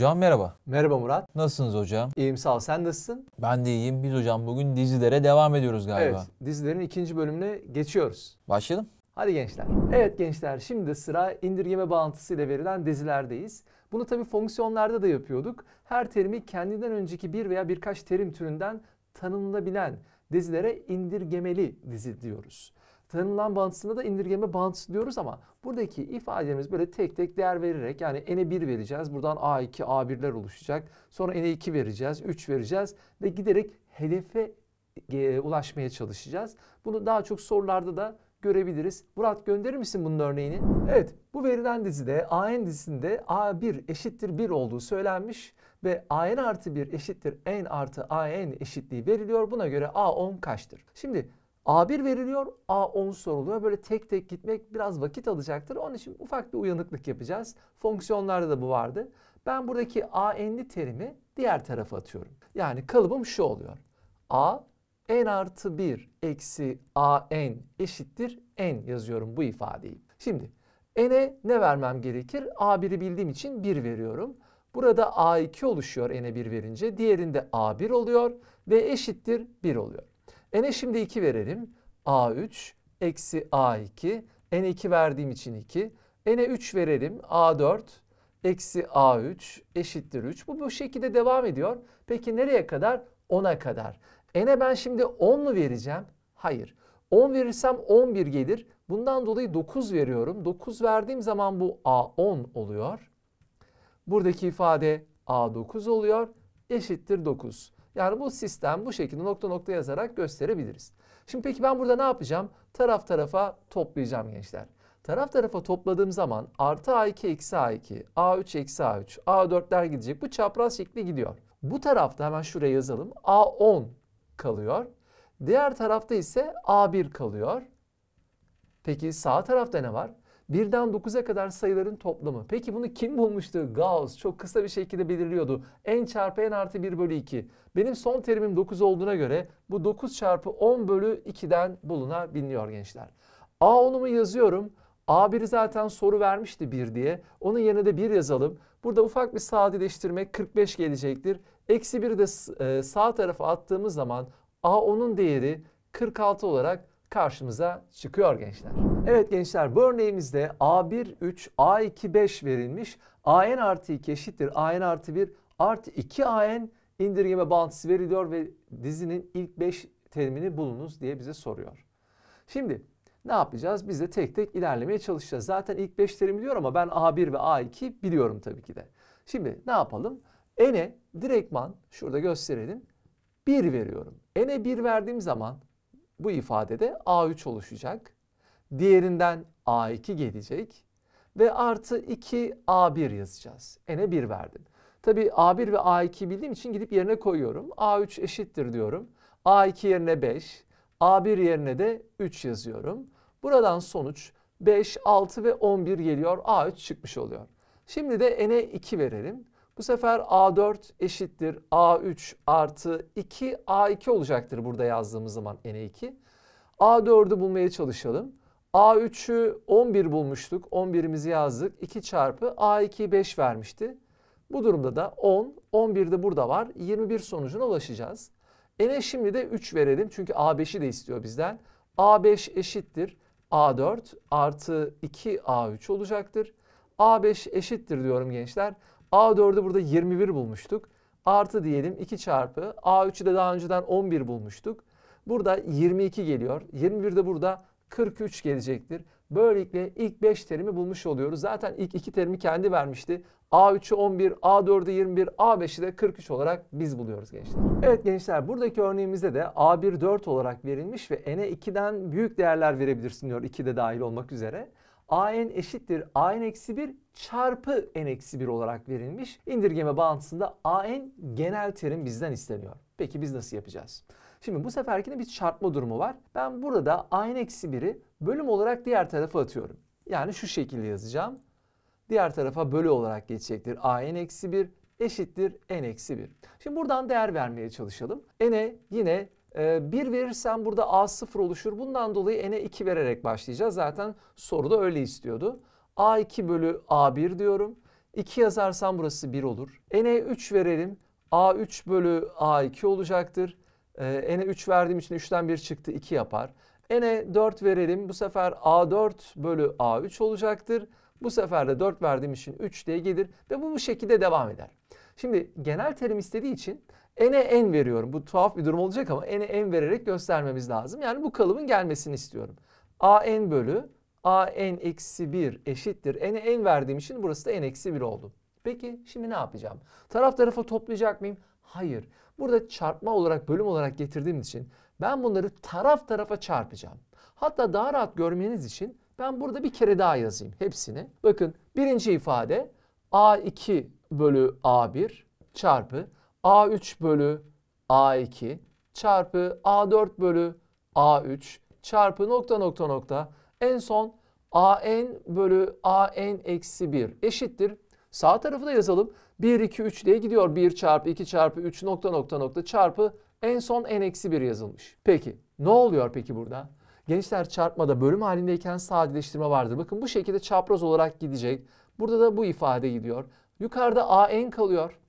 Hocam merhaba. Merhaba Murat. Nasılsınız hocam? İyiyim sağ ol. Sen nasılsın? Ben de iyiyim. Biz hocam bugün dizilere devam ediyoruz galiba. Evet. Dizilerin ikinci bölümüne geçiyoruz. Başlayalım. Hadi gençler. Evet gençler şimdi sıra indirgeme bağıntısıyla verilen dizilerdeyiz. Bunu tabi fonksiyonlarda da yapıyorduk. Her terimi kendinden önceki bir veya birkaç terim türünden tanımlanabilen dizilere indirgemeli dizi diyoruz. Tanımlan bağıntısında da indirgeme bağıntısı diyoruz ama buradaki ifadelerimiz böyle tek tek değer vererek yani n'e 1 vereceğiz. Buradan a2, a1'ler oluşacak. Sonra n'e 2 vereceğiz, 3 vereceğiz ve giderek hedefe e, ulaşmaya çalışacağız. Bunu daha çok sorularda da görebiliriz. Murat gönderir misin bunun örneğini? Evet bu verilen dizide AN dizisinde A1 eşittir 1 olduğu söylenmiş ve AN artı 1 eşittir N artı AN eşitliği veriliyor. Buna göre A10 kaçtır? Şimdi A1 veriliyor, A10 soruluyor. Böyle tek tek gitmek biraz vakit alacaktır. Onun için ufak bir uyanıklık yapacağız. Fonksiyonlarda da bu vardı. Ben buradaki AN'li terimi diğer tarafa atıyorum. Yani kalıbım şu oluyor. A n artı 1 eksi a n eşittir n yazıyorum bu ifadeyi. Şimdi n'e ne vermem gerekir? a1'i bildiğim için 1 veriyorum. Burada a2 oluşuyor n'e 1 verince. Diğerinde a1 oluyor ve eşittir 1 oluyor. N'e şimdi 2 verelim. a3 eksi a2. n'e 2 verdiğim için 2. n'e 3 verelim. a4 eksi a3 eşittir 3. Bu bu şekilde devam ediyor. Peki nereye kadar? 10'a kadar. N'e ben şimdi 10 mu vereceğim? Hayır. 10 verirsem 11 gelir. Bundan dolayı 9 veriyorum. 9 verdiğim zaman bu A10 oluyor. Buradaki ifade A9 oluyor. Eşittir 9. Yani bu sistem bu şekilde nokta nokta yazarak gösterebiliriz. Şimdi peki ben burada ne yapacağım? Taraf tarafa toplayacağım gençler. Taraf tarafa topladığım zaman artı A2 eksi A2, A3 eksi A3, A4'ler gidecek. Bu çapraz şekli gidiyor. Bu tarafta hemen şuraya yazalım. A10 kalıyor. Diğer tarafta ise A1 kalıyor. Peki sağ tarafta ne var? 1'den 9'a kadar sayıların toplamı. Peki bunu kim bulmuştu? Gauss çok kısa bir şekilde belirliyordu. n çarpı n artı 1 bölü 2. Benim son terimim 9 olduğuna göre bu 9 çarpı 10 bölü 2'den bulunabiliyor gençler. A10'umu yazıyorum. A1'i zaten soru vermişti 1 diye. Onun yerine de 1 yazalım. Burada ufak bir sadeleştirme 45 gelecektir. Eksi 1'i de e, sağ tarafa attığımız zaman A10'un değeri 46 olarak karşımıza çıkıyor gençler. Evet gençler bu örneğimizde A1 3, A2 5 verilmiş. AN artı 2 eşittir AN artı 1 artı 2 AN indirgeme bağıntısı veriliyor ve dizinin ilk 5 terimini bulunuz diye bize soruyor. Şimdi ne yapacağız? Biz de tek tek ilerlemeye çalışacağız. Zaten ilk 5 terim biliyor ama ben A1 ve A2 biliyorum tabii ki de. Şimdi ne yapalım? N'e direktman şurada gösterelim. 1 veriyorum. N'e 1 verdiğim zaman bu ifadede A3 oluşacak. Diğerinden A2 gelecek. Ve artı 2 A1 yazacağız. N'e 1 verdim. Tabi A1 ve A2 bildiğim için gidip yerine koyuyorum. A3 eşittir diyorum. A2 yerine 5. A1 yerine de 3 yazıyorum. Buradan sonuç 5, 6 ve 11 geliyor. A3 çıkmış oluyor. Şimdi de n'e 2 verelim. Bu sefer A4 eşittir A3 artı 2 A2 olacaktır burada yazdığımız zaman n'e 2. A4'ü bulmaya çalışalım. A3'ü 11 bulmuştuk. 11'imizi yazdık. 2 çarpı A2'yi 5 vermişti. Bu durumda da 10, 11 de burada var. 21 sonucuna ulaşacağız. N'e şimdi de 3 verelim çünkü A5'i de istiyor bizden. A5 eşittir A4 artı 2 A3 olacaktır. A5 eşittir diyorum gençler. A4'ü burada 21 bulmuştuk. Artı diyelim 2 çarpı A3'ü de daha önceden 11 bulmuştuk. Burada 22 geliyor. 21 de burada 43 gelecektir. Böylelikle ilk 5 terimi bulmuş oluyoruz. Zaten ilk 2 terimi kendi vermişti. A3'ü 11, A4'ü 21, A5'i de 43 olarak biz buluyoruz gençler. Evet gençler buradaki örneğimizde de A1 4 olarak verilmiş ve n'e 2'den büyük değerler verebilirsin diyor 2 de dahil olmak üzere. AN eşittir AN eksi 1 çarpı N eksi 1 olarak verilmiş. İndirgeme bağıntısında AN genel terim bizden isteniyor. Peki biz nasıl yapacağız? Şimdi bu seferkinde bir çarpma durumu var. Ben burada AN eksi 1'i bölüm olarak diğer tarafa atıyorum. Yani şu şekilde yazacağım. Diğer tarafa bölü olarak geçecektir. AN eksi 1 eşittir N eksi 1. Şimdi buradan değer vermeye çalışalım. N'e yine 1 ee, verirsem burada A0 oluşur. Bundan dolayı n'e 2 vererek başlayacağız. Zaten soruda öyle istiyordu. A2 bölü A1 diyorum. 2 yazarsam burası 1 olur. n'e 3 verelim. a3 bölü a2 olacaktır. Ee, n'e 3 verdiğim için 3'ten 1 çıktı 2 yapar. n'e 4 verelim. Bu sefer a4 bölü a3 olacaktır. Bu sefer de 4 verdiğim için 3 diye gelir ve bu bu şekilde devam eder. Şimdi genel terim istediği için n'e n veriyorum. Bu tuhaf bir durum olacak ama n'e n vererek göstermemiz lazım. Yani bu kalıbın gelmesini istiyorum. a n bölü a n eksi 1 eşittir. n'e n verdiğim için burası da n eksi 1 oldu. Peki şimdi ne yapacağım? Taraf tarafa toplayacak mıyım? Hayır. Burada çarpma olarak bölüm olarak getirdiğim için ben bunları taraf tarafa çarpacağım. Hatta daha rahat görmeniz için ben burada bir kere daha yazayım hepsini. Bakın birinci ifade a2 bölü a1 çarpı a3 bölü a2 çarpı a4 bölü a3 çarpı nokta nokta nokta en son an bölü an eksi 1 eşittir. Sağ tarafı da yazalım. 1, 2, 3 diye gidiyor. 1 çarpı 2 çarpı 3 nokta nokta nokta çarpı en son n eksi 1 yazılmış. Peki ne oluyor peki burada? Gençler çarpmada bölüm halindeyken sadeleştirme vardır. Bakın bu şekilde çapraz olarak gidecek. Burada da bu ifade gidiyor. Yukarıda an kalıyor.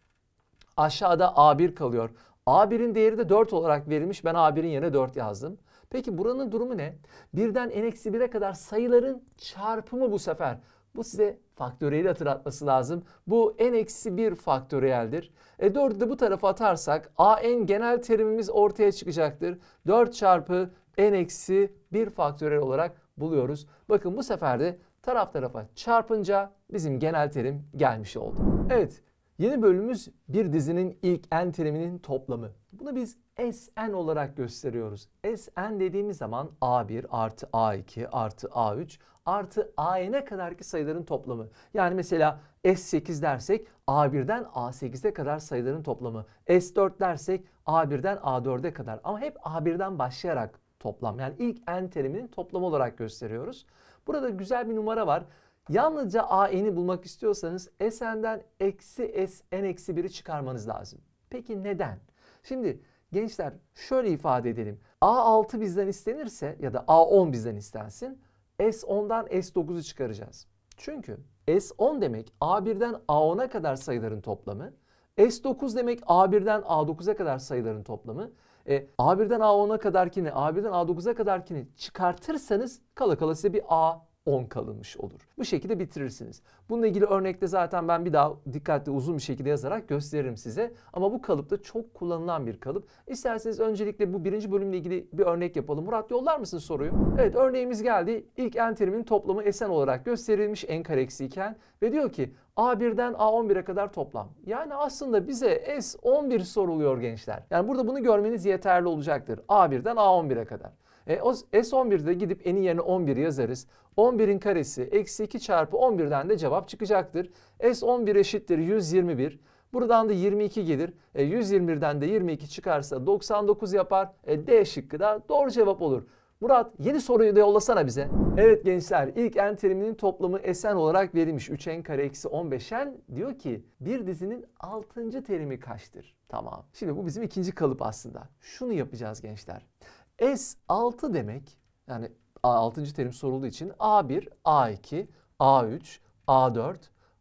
Aşağıda a1 kalıyor. a1'in değeri de 4 olarak verilmiş. Ben a1'in yerine 4 yazdım. Peki buranın durumu ne? Birden n-1'e kadar sayıların çarpımı bu sefer. Bu size faktöriyeli hatırlatması lazım. Bu n-1 faktöriyeldir. E 4'ü de bu tarafa atarsak an genel terimimiz ortaya çıkacaktır. 4 çarpı n-1 faktöriyel olarak buluyoruz. Bakın bu sefer de taraf tarafa çarpınca bizim genel terim gelmiş oldu. Evet Yeni bölümümüz bir dizinin ilk n teriminin toplamı. Bunu biz Sn olarak gösteriyoruz. Sn dediğimiz zaman A1 artı A2 artı A3 artı An'e kadarki sayıların toplamı. Yani mesela S8 dersek A1'den A8'e kadar sayıların toplamı. S4 dersek A1'den A4'e kadar. Ama hep A1'den başlayarak toplam. Yani ilk n teriminin toplamı olarak gösteriyoruz. Burada güzel bir numara var. Yalnızca AN'i bulmak istiyorsanız Sn'den eksi Sn eksi 1'i çıkarmanız lazım. Peki neden? Şimdi gençler şöyle ifade edelim. A6 bizden istenirse ya da A10 bizden istensin. S10'dan S9'u çıkaracağız. Çünkü S10 demek A1'den A10'a kadar sayıların toplamı. S9 demek A1'den A9'a kadar sayıların toplamı. E, A1'den A10'a kadarkini, A1'den A9'a kadarkini çıkartırsanız kala kala size bir A 10 kalınmış olur. Bu şekilde bitirirsiniz. Bununla ilgili örnekte zaten ben bir daha dikkatli uzun bir şekilde yazarak gösteririm size. Ama bu kalıp da çok kullanılan bir kalıp. İsterseniz öncelikle bu birinci bölümle ilgili bir örnek yapalım. Murat yollar mısın soruyu? Evet örneğimiz geldi. İlk n terimin toplamı Sn olarak gösterilmiş n kare iken ve diyor ki A1'den A11'e kadar toplam. Yani aslında bize S11 soruluyor gençler. Yani burada bunu görmeniz yeterli olacaktır. A1'den A11'e kadar. E, o S11'de gidip n'in yerine 11 yazarız. 11'in karesi eksi 2 çarpı 11'den de cevap çıkacaktır. S11 eşittir 121. Buradan da 22 gelir. E, 121'den de 22 çıkarsa 99 yapar. E, D şıkkı da doğru cevap olur. Murat yeni soruyu da yollasana bize. Evet gençler ilk n teriminin toplamı Sn olarak verilmiş. 3n kare eksi 15n diyor ki bir dizinin 6. terimi kaçtır? Tamam. Şimdi bu bizim ikinci kalıp aslında. Şunu yapacağız gençler. S6 demek yani 6. terim sorulduğu için A1, A2, A3, A4,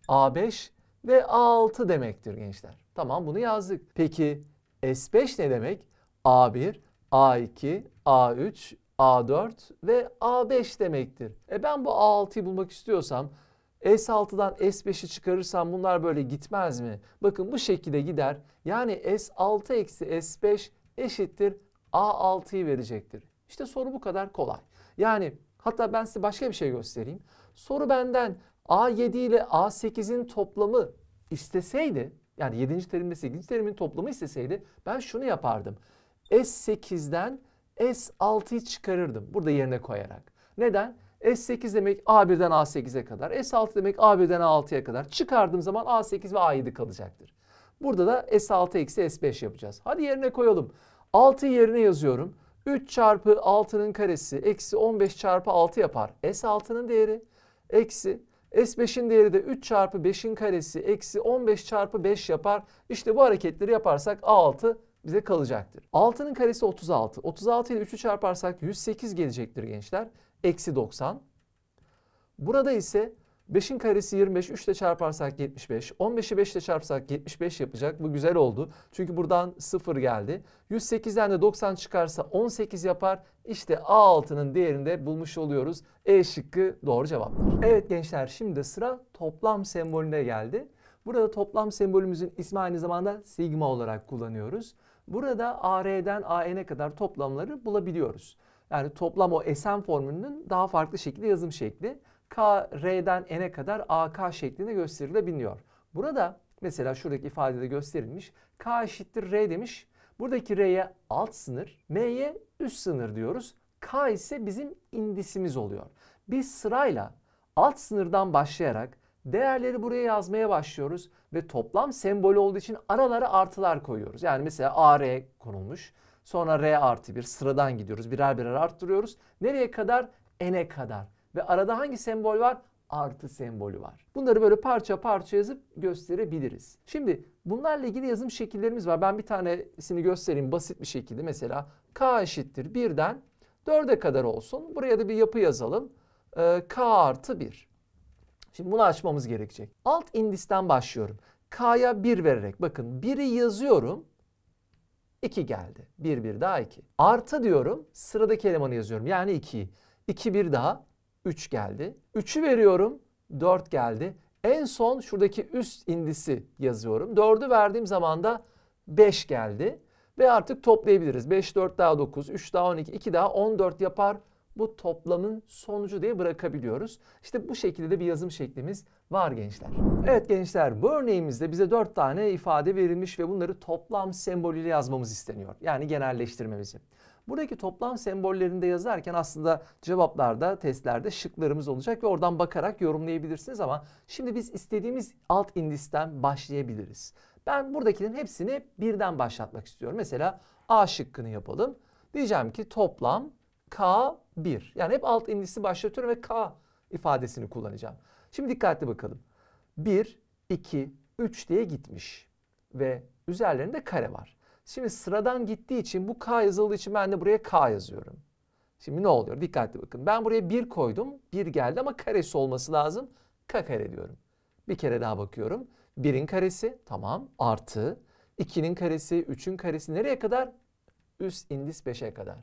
A5 ve A6 demektir gençler. Tamam bunu yazdık. Peki S5 ne demek? A1, A2, A3, A4 ve A5 demektir. E ben bu A6'yı bulmak istiyorsam S6'dan S5'i çıkarırsam bunlar böyle gitmez mi? Bakın bu şekilde gider. Yani S6 eksi S5 eşittir A6'yı verecektir. İşte soru bu kadar kolay. Yani hatta ben size başka bir şey göstereyim. Soru benden A7 ile A8'in toplamı isteseydi yani 7. terimle 8. terimin toplamı isteseydi ben şunu yapardım. S8'den S6'yı çıkarırdım burada yerine koyarak. Neden? S8 demek A1'den A8'e kadar. S6 demek A1'den A6'ya kadar. Çıkardığım zaman A8 ve A7 kalacaktır. Burada da S6 eksi S5 yapacağız. Hadi yerine koyalım. 6 yerine yazıyorum. 3 çarpı 6'nın karesi eksi 15 çarpı 6 yapar. S6'nın değeri eksi S5'in değeri de 3 çarpı 5'in karesi eksi 15 çarpı 5 yapar. İşte bu hareketleri yaparsak A6 bize kalacaktır. 6'nın karesi 36. 36 ile 3'ü çarparsak 108 gelecektir gençler. Eksi 90. Burada ise 5'in karesi 25, 3 ile çarparsak 75. 15'i 5 ile çarparsak 75 yapacak. Bu güzel oldu. Çünkü buradan 0 geldi. 108'den de 90 çıkarsa 18 yapar. İşte A6'nın değerini de bulmuş oluyoruz. E şıkkı doğru cevaplar. Evet gençler şimdi de sıra toplam sembolüne geldi. Burada toplam sembolümüzün ismi aynı zamanda sigma olarak kullanıyoruz. Burada AR'den AN'e kadar toplamları bulabiliyoruz. Yani toplam o Sn formülünün daha farklı şekilde yazım şekli. K, R'den N'e kadar AK şeklinde gösterilebiliyor. Burada mesela şuradaki ifadede gösterilmiş. K eşittir R demiş. Buradaki R'ye alt sınır, M'ye üst sınır diyoruz. K ise bizim indisimiz oluyor. Biz sırayla alt sınırdan başlayarak değerleri buraya yazmaya başlıyoruz ve toplam sembolü olduğu için aralara artılar koyuyoruz. Yani mesela AR konulmuş. Sonra R artı 1 sıradan gidiyoruz. Birer birer arttırıyoruz. Nereye kadar? N'e kadar. Ve arada hangi sembol var? Artı sembolü var. Bunları böyle parça parça yazıp gösterebiliriz. Şimdi bunlarla ilgili yazım şekillerimiz var. Ben bir tanesini göstereyim basit bir şekilde. Mesela K eşittir 1'den 4'e kadar olsun. Buraya da bir yapı yazalım. Ee, K artı 1. Şimdi bunu açmamız gerekecek. Alt indisten başlıyorum. K'ya 1 vererek bakın 1'i yazıyorum. 2 geldi. 1 1 daha 2. Artı diyorum. Sıradaki elemanı yazıyorum. Yani 2'yi. 2 1 daha 3 geldi. 3'ü veriyorum. 4 geldi. En son şuradaki üst indisi yazıyorum. 4'ü verdiğim zaman da 5 geldi. Ve artık toplayabiliriz. 5 4 daha 9, 3 daha 12, 2 daha 14 yapar. Bu toplamın sonucu diye bırakabiliyoruz. İşte bu şekilde de bir yazım şeklimiz var gençler. Evet gençler bu örneğimizde bize 4 tane ifade verilmiş ve bunları toplam sembolüyle yazmamız isteniyor. Yani genelleştirmemizi. Buradaki toplam sembollerinde yazarken aslında cevaplarda, testlerde şıklarımız olacak ve oradan bakarak yorumlayabilirsiniz ama şimdi biz istediğimiz alt indisten başlayabiliriz. Ben buradakilerin hepsini birden başlatmak istiyorum. Mesela A şıkkını yapalım. Diyeceğim ki toplam K1. Yani hep alt indisi başlatıyorum ve K ifadesini kullanacağım. Şimdi dikkatli bakalım. 1, 2, 3 diye gitmiş ve üzerlerinde kare var. Şimdi sıradan gittiği için bu K yazıldığı için ben de buraya K yazıyorum. Şimdi ne oluyor? Dikkatli bakın. Ben buraya 1 koydum. 1 geldi ama karesi olması lazım. K kare diyorum. Bir kere daha bakıyorum. 1'in karesi tamam artı 2'nin karesi, 3'ün karesi nereye kadar? Üst indis 5'e kadar.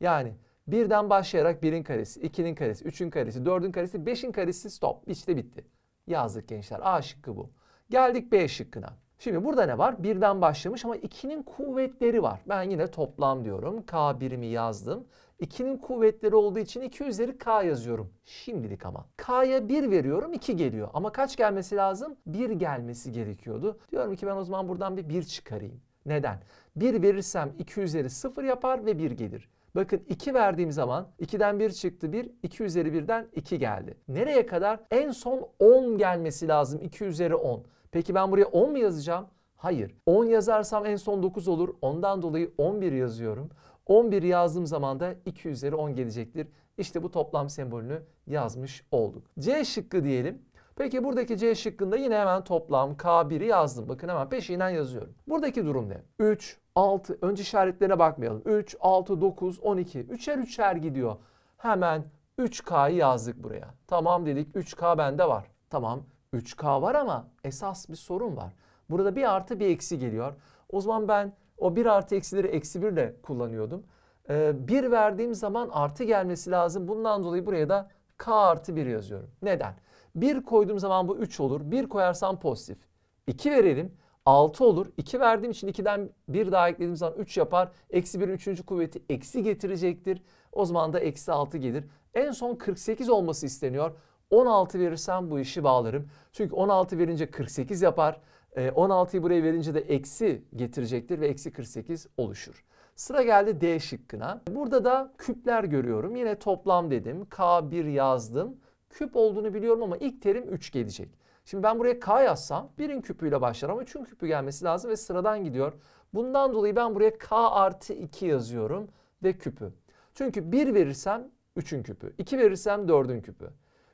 Yani birden başlayarak 1'in karesi, 2'nin karesi, 3'ün karesi, 4'ün karesi, 5'in karesi stop. İşte bitti. Yazdık gençler. A şıkkı bu. Geldik B şıkkına. Şimdi burada ne var? Birden başlamış ama 2'nin kuvvetleri var. Ben yine toplam diyorum. K birimi yazdım. 2'nin kuvvetleri olduğu için 2 üzeri K yazıyorum. Şimdilik ama. K'ya 1 veriyorum 2 geliyor. Ama kaç gelmesi lazım? 1 gelmesi gerekiyordu. Diyorum ki ben o zaman buradan bir 1 çıkarayım. Neden? 1 verirsem 2 üzeri 0 yapar ve 1 gelir. Bakın 2 verdiğim zaman 2'den 1 çıktı 1, 2 üzeri 1'den 2 geldi. Nereye kadar? En son 10 gelmesi lazım 2 üzeri 10. Peki ben buraya 10 mu yazacağım? Hayır. 10 yazarsam en son 9 olur. Ondan dolayı 11 yazıyorum. 11 yazdığım zaman da 2 üzeri 10 gelecektir. İşte bu toplam sembolünü yazmış olduk. C şıkkı diyelim. Peki buradaki C şıkkında yine hemen toplam K1'i yazdım. Bakın hemen peşinden yazıyorum. Buradaki durum ne? 3, 6, önce işaretlerine bakmayalım. 3, 6, 9, 12. Üçer üçer gidiyor. Hemen 3K'yı yazdık buraya. Tamam dedik 3K bende var. Tamam 3K var ama esas bir sorun var. Burada bir artı bir eksi geliyor. O zaman ben o bir artı eksileri eksi bir de kullanıyordum. Ee, bir verdiğim zaman artı gelmesi lazım. Bundan dolayı buraya da K artı bir yazıyorum. Neden? Bir koyduğum zaman bu 3 olur. Bir koyarsam pozitif. 2 verelim. 6 olur. 2 verdiğim için 2'den 1 daha eklediğim zaman 3 yapar. Eksi 1'in 3. kuvveti eksi getirecektir. O zaman da eksi 6 gelir. En son 48 olması isteniyor. 16 verirsem bu işi bağlarım. Çünkü 16 verince 48 yapar. 16'yı ee, buraya verince de eksi getirecektir ve eksi 48 oluşur. Sıra geldi D şıkkına. Burada da küpler görüyorum. Yine toplam dedim. K1 yazdım. Küp olduğunu biliyorum ama ilk terim 3 gelecek. Şimdi ben buraya K yazsam 1'in küpüyle başlar ama 3'ün küpü gelmesi lazım ve sıradan gidiyor. Bundan dolayı ben buraya K artı 2 yazıyorum ve küpü. Çünkü 1 verirsem 3'ün küpü, 2 verirsem 4'ün küpü,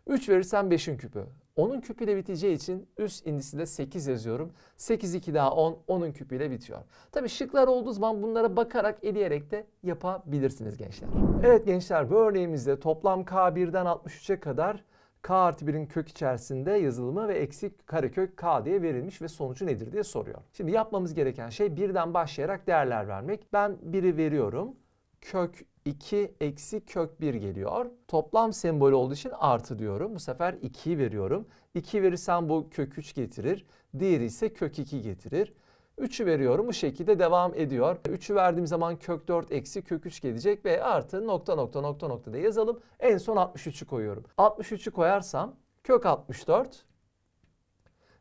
3 verirsem 5'in küpü. 10'un küpüyle biteceği için üst indisi de 8 yazıyorum. 8 2 daha 10, 10'un küpüyle bitiyor. Tabii şıklar olduğu zaman bunlara bakarak eleyerek de yapabilirsiniz gençler. Evet gençler bu örneğimizde toplam K1'den 63'e kadar k artı 1'in kök içerisinde yazılımı ve eksi karekök k diye verilmiş ve sonucu nedir diye soruyor. Şimdi yapmamız gereken şey birden başlayarak değerler vermek. Ben 1'i veriyorum. Kök 2 eksi kök 1 geliyor. Toplam sembolü olduğu için artı diyorum. Bu sefer 2'yi veriyorum. 2 verirsem bu kök 3 getirir. Diğeri ise kök 2 getirir. 3'ü veriyorum bu şekilde devam ediyor. 3'ü verdiğim zaman kök 4 eksi kök 3 gelecek ve artı nokta nokta nokta nokta diye yazalım. En son 63'ü koyuyorum. 63'ü koyarsam kök 64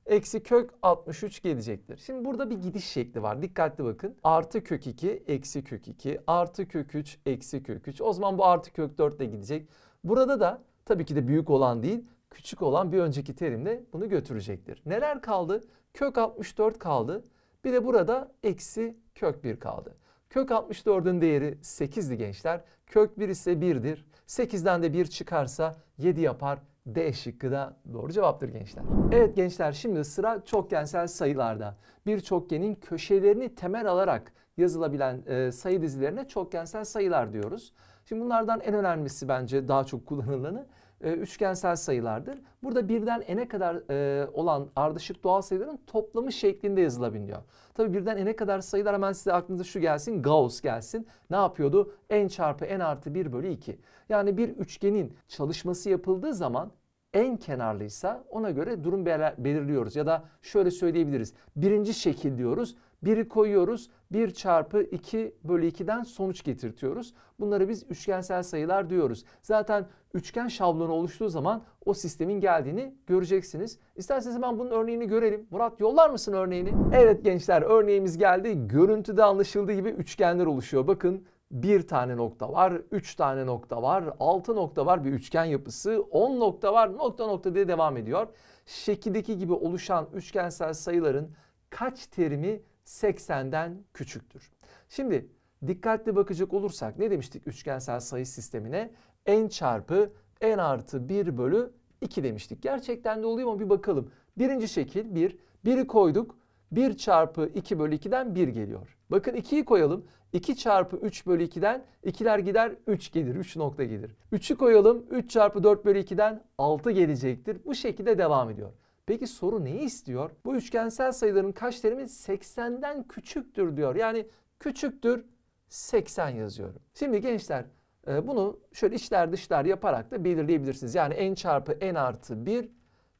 eksi kök 63 gelecektir. Şimdi burada bir gidiş şekli var. Dikkatli bakın. Artı kök 2 eksi kök 2 artı kök 3 eksi kök 3. O zaman bu artı kök 4 ile gidecek. Burada da tabii ki de büyük olan değil küçük olan bir önceki terimle bunu götürecektir. Neler kaldı? Kök 64 kaldı. Bir de burada eksi kök 1 kaldı. Kök 64'ün değeri 8'di gençler. Kök 1 ise 1'dir. 8'den de 1 çıkarsa 7 yapar. D şıkkı da doğru cevaptır gençler. Evet gençler şimdi sıra çokgensel sayılarda. Bir çokgenin köşelerini temel alarak yazılabilen e, sayı dizilerine çokgensel sayılar diyoruz. Şimdi bunlardan en önemlisi bence daha çok kullanılanı e, üçgensel sayılardır. Burada birden n'e kadar e, olan ardışık doğal sayıların toplamı şeklinde yazılabiliyor. Tabi birden n'e kadar sayılar hemen size aklınıza şu gelsin Gauss gelsin. Ne yapıyordu? n çarpı n artı 1 bölü 2. Yani bir üçgenin çalışması yapıldığı zaman en kenarlıysa ona göre durum belirliyoruz. Ya da şöyle söyleyebiliriz. Birinci şekil diyoruz. Biri koyuyoruz. 1 çarpı 2 bölü 2'den sonuç getirtiyoruz. Bunları biz üçgensel sayılar diyoruz. Zaten üçgen şablonu oluştuğu zaman o sistemin geldiğini göreceksiniz. İsterseniz hemen bunun örneğini görelim. Murat yollar mısın örneğini? Evet gençler örneğimiz geldi. Görüntüde anlaşıldığı gibi üçgenler oluşuyor. Bakın bir tane nokta var, üç tane nokta var, altı nokta var bir üçgen yapısı, on nokta var, nokta nokta diye devam ediyor. Şekildeki gibi oluşan üçgensel sayıların kaç terimi 80'den küçüktür? Şimdi dikkatli bakacak olursak ne demiştik üçgensel sayı sistemine? n çarpı n artı 1 bölü 2 demiştik. Gerçekten de oluyor mu bir bakalım. Birinci şekil 1. 1'i koyduk. 1 çarpı 2 bölü 2'den 1 geliyor. Bakın 2'yi koyalım. 2 çarpı 3 bölü 2'den 2'ler gider 3 gelir. 3 nokta gelir. 3'ü koyalım. 3 çarpı 4 bölü 2'den 6 gelecektir. Bu şekilde devam ediyor. Peki soru neyi istiyor? Bu üçgensel sayıların kaç terimi 80'den küçüktür diyor. Yani küçüktür 80 yazıyorum. Şimdi gençler e, bunu şöyle içler dışlar yaparak da belirleyebilirsiniz. Yani n çarpı n artı 1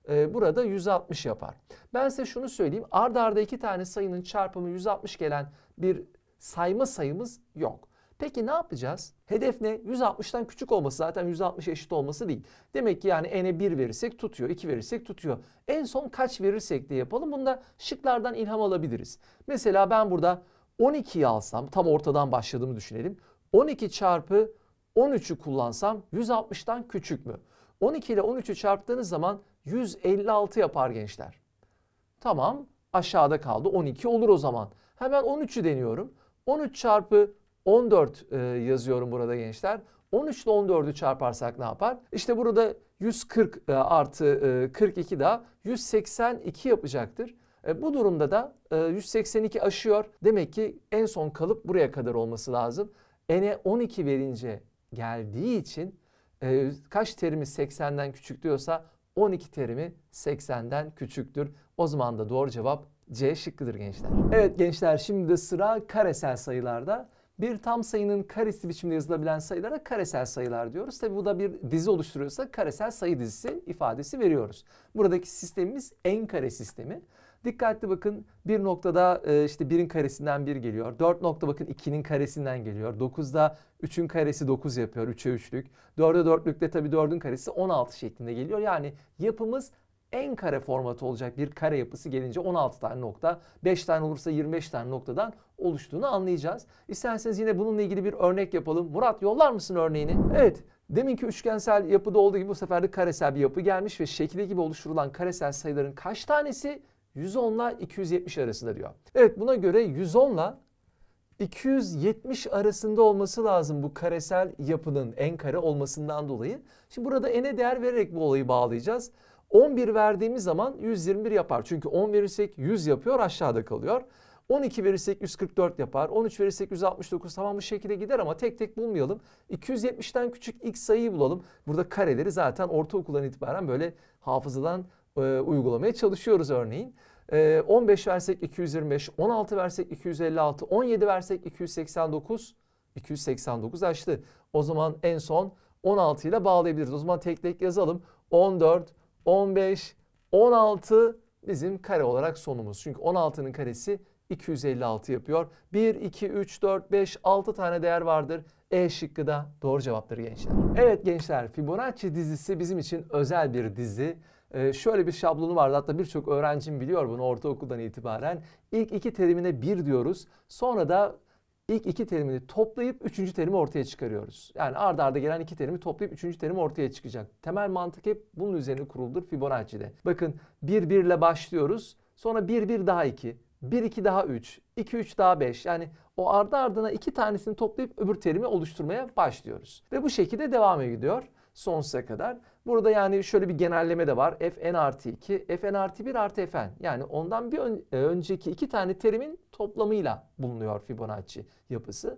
e, burada 160 yapar. Ben size şunu söyleyeyim. Arda arda iki tane sayının çarpımı 160 gelen bir sayma sayımız yok. Peki ne yapacağız? Hedef ne? 160'tan küçük olması zaten 160 eşit olması değil. Demek ki yani n'e 1 verirsek tutuyor, 2 verirsek tutuyor. En son kaç verirsek de yapalım. Bunda şıklardan ilham alabiliriz. Mesela ben burada 12'yi alsam, tam ortadan başladığımı düşünelim. 12 çarpı 13'ü kullansam 160'tan küçük mü? 12 ile 13'ü çarptığınız zaman 156 yapar gençler. Tamam aşağıda kaldı 12 olur o zaman. Hemen 13'ü deniyorum. 13 çarpı 14 e, yazıyorum burada gençler. 13 ile 14'ü çarparsak ne yapar? İşte burada 140 e, artı e, 42 daha 182 yapacaktır. E, bu durumda da e, 182 aşıyor. Demek ki en son kalıp buraya kadar olması lazım. N'e 12 verince geldiği için e, kaç terimi 80'den küçük diyorsa 12 terimi 80'den küçüktür. O zaman da doğru cevap C şıkkıdır gençler. Evet gençler şimdi de sıra karesel sayılarda. Bir tam sayının karesi biçimde yazılabilen sayılara karesel sayılar diyoruz. Tabi bu da bir dizi oluşturuyorsa karesel sayı dizisi ifadesi veriyoruz. Buradaki sistemimiz en kare sistemi. Dikkatli bakın bir noktada e, işte birin karesinden bir geliyor. Dört nokta bakın ikinin karesinden geliyor. Dokuzda üçün karesi dokuz yapıyor. Üçe üçlük. Dörde dörtlükte tabii dördün karesi on altı şeklinde geliyor. Yani yapımız en kare formatı olacak bir kare yapısı gelince 16 tane nokta, 5 tane olursa 25 tane noktadan oluştuğunu anlayacağız. İsterseniz yine bununla ilgili bir örnek yapalım. Murat yollar mısın örneğini? Evet. Deminki üçgensel yapıda olduğu gibi bu sefer de karesel bir yapı gelmiş ve şekli gibi oluşturulan karesel sayıların kaç tanesi 110 ile 270 arasında diyor. Evet buna göre 110 ile 270 arasında olması lazım bu karesel yapının en kare olmasından dolayı. Şimdi burada n'e değer vererek bu olayı bağlayacağız. 11 verdiğimiz zaman 121 yapar. Çünkü 10 verirsek 100 yapıyor aşağıda kalıyor. 12 verirsek 144 yapar. 13 verirsek 169 tamam bu şekilde gider ama tek tek bulmayalım. 270'ten küçük x sayıyı bulalım. Burada kareleri zaten ortaokuldan itibaren böyle hafızadan e, uygulamaya çalışıyoruz örneğin. E, 15 versek 225, 16 versek 256, 17 versek 289. 289 açtı. O zaman en son 16 ile bağlayabiliriz. O zaman tek tek yazalım. 14, 15, 16 bizim kare olarak sonumuz. Çünkü 16'nın karesi 256 yapıyor. 1, 2, 3, 4, 5, 6 tane değer vardır. E şıkkı da doğru cevaptır gençler. Evet gençler Fibonacci dizisi bizim için özel bir dizi. Ee, şöyle bir şablonu vardı hatta birçok öğrencim biliyor bunu ortaokuldan itibaren. İlk iki terimine bir diyoruz. Sonra da ilk iki terimini toplayıp üçüncü terimi ortaya çıkarıyoruz. Yani ardarda arda gelen iki terimi toplayıp üçüncü terim ortaya çıkacak. Temel mantık hep bunun üzerine kuruludur Fibonacci'de. Bakın 1 1 ile başlıyoruz. Sonra 1 1 daha 2. 1 2 daha 3. 2 3 daha 5. Yani o ardı ardına iki tanesini toplayıp öbür terimi oluşturmaya başlıyoruz. Ve bu şekilde devam ediyor sonsuza kadar. Burada yani şöyle bir genelleme de var. fn artı 2, fn artı 1 artı fn. Yani ondan bir ön, e, önceki iki tane terimin toplamıyla bulunuyor Fibonacci yapısı.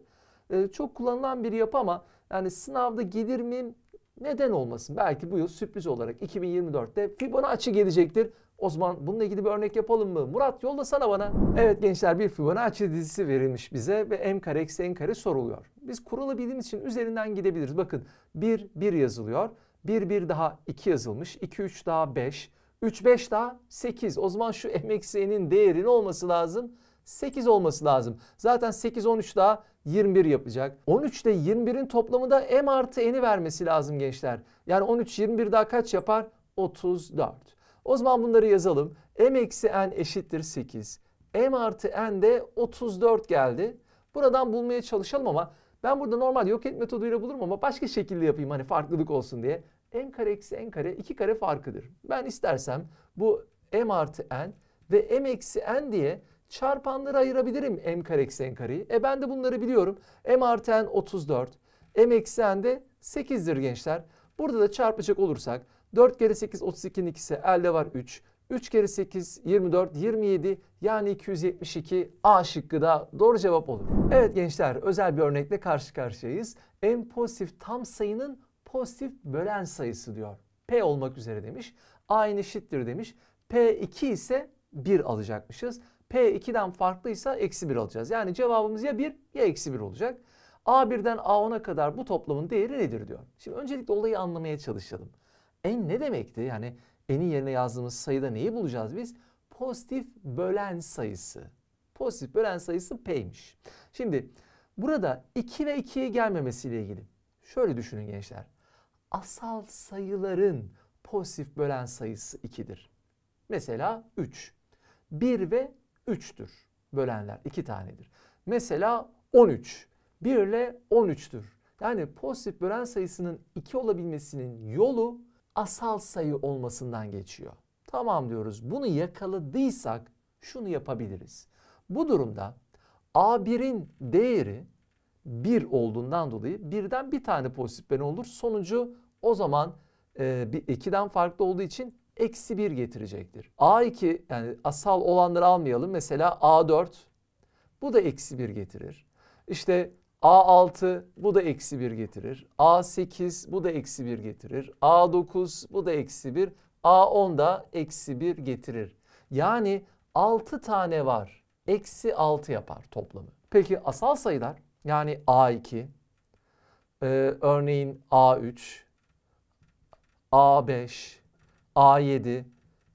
Ee, çok kullanılan bir yapı ama yani sınavda gelir mi neden olmasın? Belki bu yıl sürpriz olarak 2024'te Fibonacci gelecektir. O zaman bununla ilgili bir örnek yapalım mı? Murat yollasana bana. Evet gençler bir Fibonacci dizisi verilmiş bize ve m kare eksi n kare soruluyor. Biz kuralı bildiğimiz için üzerinden gidebiliriz. Bakın 1 1 yazılıyor. 1 1 daha 2 yazılmış. 2 3 daha 5. 3 5 daha 8. O zaman şu m eksi n'in değeri ne olması lazım? 8 olması lazım. Zaten 8 13 daha 21 yapacak. 13 ile 21'in toplamı da m artı n'i vermesi lazım gençler. Yani 13 21 daha kaç yapar? 34. O zaman bunları yazalım. m eksi n eşittir 8. m artı n de 34 geldi. Buradan bulmaya çalışalım ama ben burada normal yok et metoduyla bulurum ama başka şekilde yapayım hani farklılık olsun diye. m kare eksi n kare 2 kare farkıdır. Ben istersem bu m artı n ve m eksi n diye çarpanları ayırabilirim m kare eksi n kareyi. E ben de bunları biliyorum. m artı n 34. m eksi n de 8'dir gençler. Burada da çarpacak olursak 4 kere 8 32'nin ikisi elde var 3. 3 kere 8 24 27 yani 272 A şıkkı da doğru cevap olur. Evet gençler özel bir örnekle karşı karşıyayız. En pozitif tam sayının pozitif bölen sayısı diyor. P olmak üzere demiş. A eşittir demiş. P2 ise 1 alacakmışız. P2'den farklıysa eksi 1 alacağız. Yani cevabımız ya 1 ya eksi 1 olacak. A1'den A10'a kadar bu toplamın değeri nedir diyor. Şimdi öncelikle olayı anlamaya çalışalım. En ne demekti? Yani n'in yerine yazdığımız sayıda neyi bulacağız biz? Pozitif bölen sayısı. Pozitif bölen sayısı p'ymiş. Şimdi burada 2 ve 2'ye gelmemesiyle ilgili şöyle düşünün gençler. Asal sayıların pozitif bölen sayısı 2'dir. Mesela 3. 1 ve 3'tür bölenler 2 tanedir. Mesela 13. 1 ile 13'tür. Yani pozitif bölen sayısının 2 olabilmesinin yolu asal sayı olmasından geçiyor. Tamam diyoruz. Bunu yakaladıysak şunu yapabiliriz. Bu durumda A1'in değeri 1 olduğundan dolayı birden bir tane pozitif bölen olur. Sonucu o zaman e, 2'den farklı olduğu için eksi 1 getirecektir. A2 yani asal olanları almayalım. Mesela A4 bu da eksi 1 getirir. İşte A6 bu da eksi 1 getirir. A8 bu da eksi 1 getirir. A9 bu da eksi 1. A10 da eksi 1 getirir. Yani 6 tane var. Eksi 6 yapar toplamı. Peki asal sayılar yani A2, e, örneğin A3, A5, A7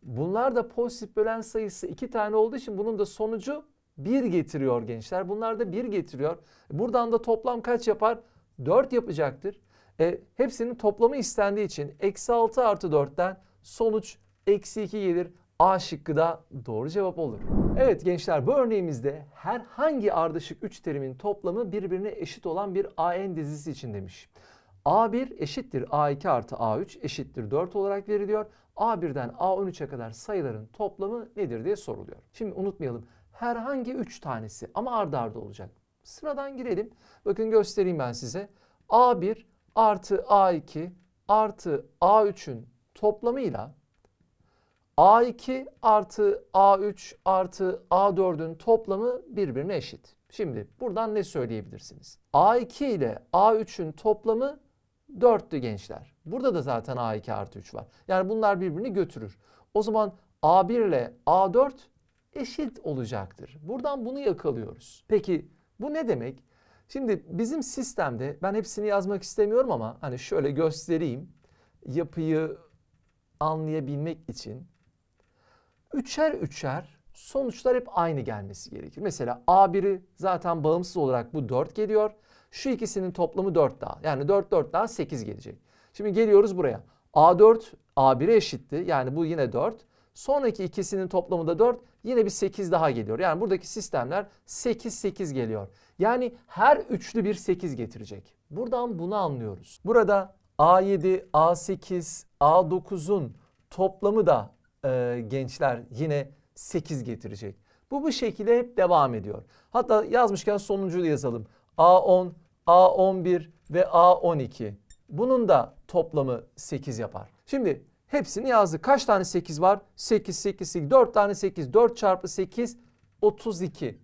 bunlar da pozitif bölen sayısı 2 tane olduğu için bunun da sonucu 1 getiriyor gençler. Bunlar da 1 getiriyor. Buradan da toplam kaç yapar? 4 yapacaktır. E, hepsinin toplamı istendiği için eksi 6 artı 4'ten sonuç eksi 2 gelir. A şıkkı da doğru cevap olur. Evet gençler bu örneğimizde herhangi ardışık 3 terimin toplamı birbirine eşit olan bir AN dizisi için demiş. A1 eşittir A2 artı A3 eşittir 4 olarak veriliyor. A1'den A13'e kadar sayıların toplamı nedir diye soruluyor. Şimdi unutmayalım herhangi 3 tanesi ama ardarda arda olacak. Sıradan girelim. Bakın göstereyim ben size. A1 artı A2 artı A3'ün toplamıyla A2 artı A3 artı A4'ün toplamı birbirine eşit. Şimdi buradan ne söyleyebilirsiniz? A2 ile A3'ün toplamı 4'tü gençler. Burada da zaten A2 artı 3 var. Yani bunlar birbirini götürür. O zaman A1 ile A4 eşit olacaktır. Buradan bunu yakalıyoruz. Peki bu ne demek? Şimdi bizim sistemde ben hepsini yazmak istemiyorum ama hani şöyle göstereyim. Yapıyı anlayabilmek için üçer üçer sonuçlar hep aynı gelmesi gerekir. Mesela A1'i zaten bağımsız olarak bu 4 geliyor. Şu ikisinin toplamı 4 daha. Yani 4 4 daha 8 gelecek. Şimdi geliyoruz buraya. A4 A1'e eşitti. Yani bu yine 4. Sonraki ikisinin toplamı da 4. Yine bir 8 daha geliyor. Yani buradaki sistemler 8 8 geliyor. Yani her üçlü bir 8 getirecek. Buradan bunu anlıyoruz. Burada A7, A8, A9'un toplamı da e, gençler yine 8 getirecek. Bu bu şekilde hep devam ediyor. Hatta yazmışken sonuncuyu yazalım. A10, A11 ve A12. Bunun da toplamı 8 yapar. Şimdi hepsini yazdık. Kaç tane 8 var? 8, 8, 8. 4 tane 8. 4 çarpı 8, 32.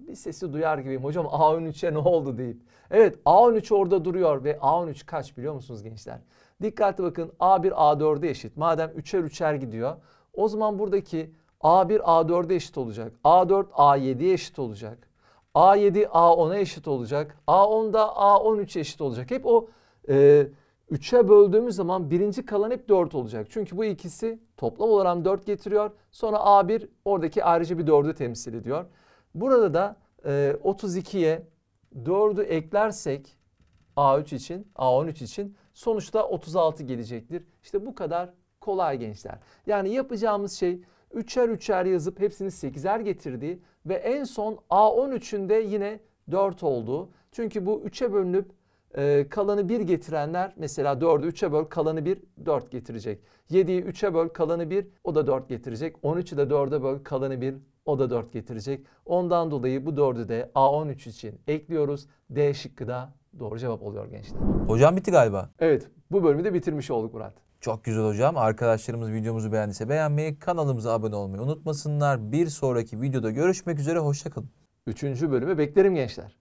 Bir sesi duyar gibiyim. Hocam A13'e ne oldu deyip. Evet A13 orada duruyor ve A13 kaç biliyor musunuz gençler? Dikkatli bakın A1 A4'e eşit. Madem 3'er 3'er gidiyor. O zaman buradaki A1 A4'e eşit olacak. A4 A7'ye eşit olacak. A7 A10'a eşit olacak. A10 da A13'e eşit olacak. Hep o e, 3'e böldüğümüz zaman birinci kalan hep 4 olacak. Çünkü bu ikisi toplam olarak 4 getiriyor. Sonra A1 oradaki ayrıca bir 4'ü temsil ediyor. Burada da e, 32'ye 4'ü eklersek A3 için, A13 için sonuçta 36 gelecektir. İşte bu kadar kolay gençler. Yani yapacağımız şey üçer üçer yazıp hepsini 8'er getirdiği ve en son A13'ün de yine 4 olduğu. Çünkü bu 3'e bölünüp e, kalanı 1 getirenler mesela 4'ü 3'e böl kalanı 1 4 getirecek. 7'yi 3'e böl kalanı 1 o da 4 getirecek. 13'ü de 4'e böl kalanı 1 o da 4 getirecek. Ondan dolayı bu 4'ü de A13 için ekliyoruz. D şıkkı da doğru cevap oluyor gençler. Hocam bitti galiba. Evet bu bölümü de bitirmiş olduk Murat. Çok güzel hocam. Arkadaşlarımız videomuzu beğendiyse beğenmeyi, kanalımıza abone olmayı unutmasınlar. Bir sonraki videoda görüşmek üzere. Hoşçakalın. Üçüncü bölümü beklerim gençler.